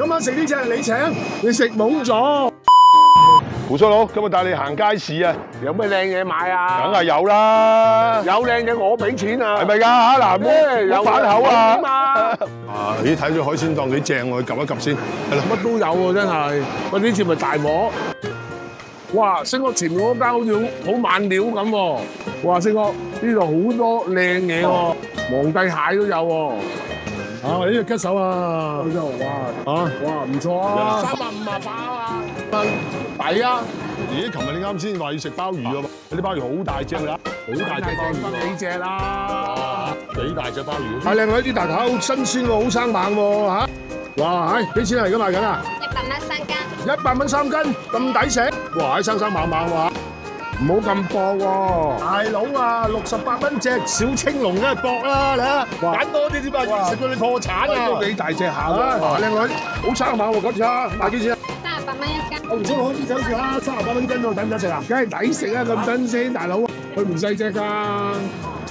今晚食呢只係你請，你食懵咗。胡叔佬，今日帶你行街市啊，有咩靚嘢買啊？梗係有啦，有靚嘢我俾錢啊！係咪㗎嚇？嗱，咩有反口啊！嘛？啊！咦，睇咗海鮮檔幾正我，去 𥄫 一 𥄫 先。係啦，乜都有喎，真係。喂，呢次咪大鑊？哇！星哥前面嗰間好似好好猛料咁喎。哇！星哥呢度好多靚嘢喎，皇帝蟹都有喎。啊！呢個吉手啊，哇啊哇唔錯啊，三百五啊包啊，抵啊！咦，琴日你啱先話要食鮑魚啊嘛？啲鮑魚好大隻㗎，好大隻鮑魚分幾隻啦？幾大隻鮑魚？係靚女啲大頭新鮮喎，好生猛喎嚇！哇！係幾錢啊？而家賣緊啊？一百蚊三斤，一百蚊三斤，咁抵食！哇！喺生生猛猛喎，唔好咁搏喎！大佬啊，六十八蚊隻小青龍梗係搏啦，你啊揀多啲先啊，食到你破產啊！都幾大隻下喎，靚女，好生猛喎，今次啊，賣幾錢啊？三十八蚊一斤。我唔想攞啲走住啦，三十八蚊斤喎，抵唔抵食啊？梗係抵食啊，咁新鮮，大佬，佢唔細隻㗎。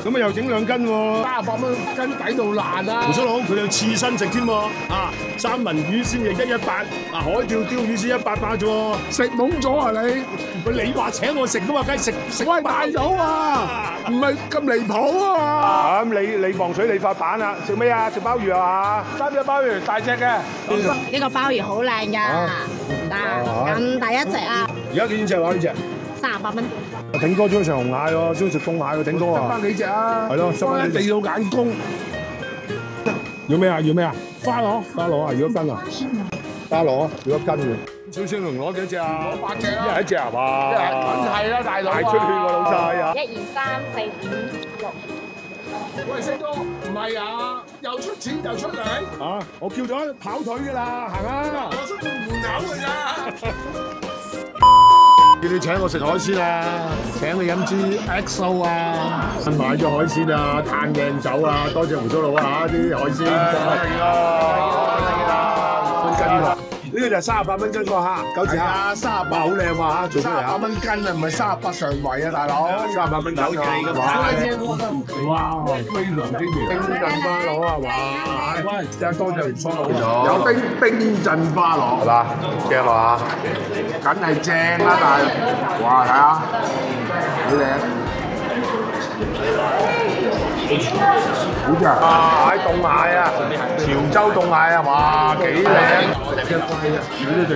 咁啊又整兩斤喎，三十八蚊斤抵到爛啊！胡叔佬佢有刺身食添喎，啊三文魚先至一一八，啊海釣釣魚先一百八啫喎，食懵咗啊你！喂你話請我食噶嘛，梗係食食。喂大佬啊，唔係咁離譜啊！咁你你望水你發板啦，食咩啊？食鮑魚啊嘛？三隻鮑魚大隻嘅。呢個鮑魚好靚㗎，嗱咁第一隻啊，而家幾錢隻話呢只？三十八蚊。挺哥中意食紅蟹喎，中意食公蟹喎，挺哥啊！執翻幾隻啊？係咯執翻幾隻一定要揀工。要咩啊？要咩啊？花螺，花螺啊！要一斤啊？花螺啊！要一斤嘅。小青龍攞幾隻啊？攞八隻啊！一人一隻係嘛？梗係啦，大佬大出血喎，老細啊！一二三四五六，喂，星哥，唔係啊，又出錢又出糧啊！我叫咗跑腿噶啦，行啊！我出門門口㗎咋。叫你請我食海鮮啊，請你飲支 XO 啊，買咗海鮮啊，嘆靚酒啊，多謝胡叔佬啊啲海鮮。就三十八蚊斤個蝦，九字蝦，三十八好靚喎嚇，做出嚟嚇。蚊斤啊，唔係三十八上圍啊，大佬。三十八蚊九字㗎嘛。哇，非常之甜。冰鎮花螺係嘛？喂，真係多謝胡叔佬。有冰冰鎮花螺係嘛？正嘛？梗係正啦，但係，哇，睇下，好靚。好正啊！喺凍蟹啊，潮州凍蟹啊，哇，幾靚！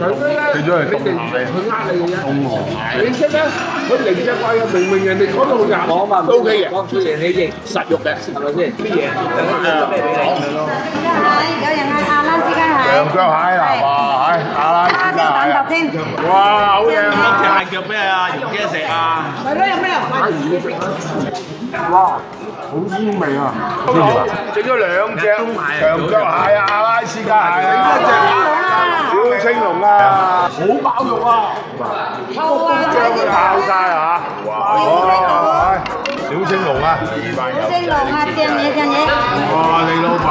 佢都係凍蟹，佢呃你嘅啫。凍河蟹，你識咩？佢零隻貴啊，明明人哋我嘛 OK 嘅，講出嚟你認實肉嘅，係咪先？啲嘢有人嗌阿拉斯加蟹，蟹啊，哇，係阿拉斯加。哇，好靚啊！蟹腳咩啊？唔驚食啊！係咯，有咩人哇，好鮮味啊！整咗兩隻長腳蟹啊，阿拉斯加蟹啊，小青龍啊，好飽肉啊！好啊，將佢爆晒啊！哇，小青龍啊，小青龍啊，正嘢正嘢。哇，李老闆，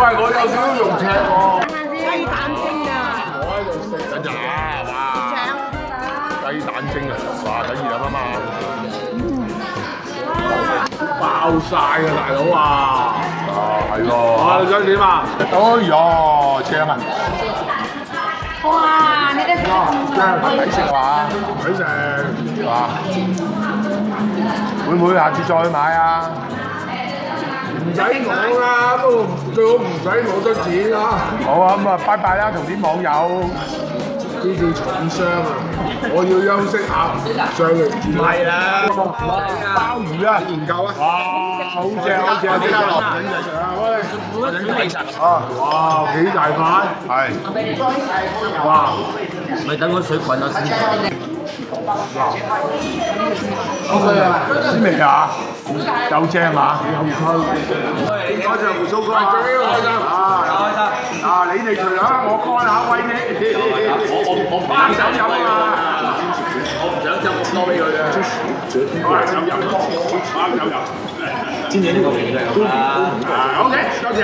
喂，我有少少肉赤喎。雞蛋蒸啊！我喺度食緊咋，哇！雞蛋蒸啊，哇！等二兩啊嘛，爆晒啊，大佬啊！啊係喎，啊，你想點啊？哎呀，正啊！哇！你啲抵食話，抵食。哇！會唔會下次再買啊？唔使講啦，都最好唔使冇得錢啦。好啊，咁啊，拜拜啦，同啲網友。呢叫重傷啊！我要休息下，上嚟唔係啦，鮑魚啊，研究啊！哇，好正好正，即刻落緊嘢食啊！喂，啊，哇，幾大塊？係。哇！咪等個水滾咗先。OK 啊，知未啊？夠正嘛？多谢胡叔哥啊！最開心啊！啊，你哋除咗，我乾下威你。我我我唔想飲啊！我唔想斟咁多俾佢啊！我係想飲，我想飲。今年呢個名嘅。OK，多謝。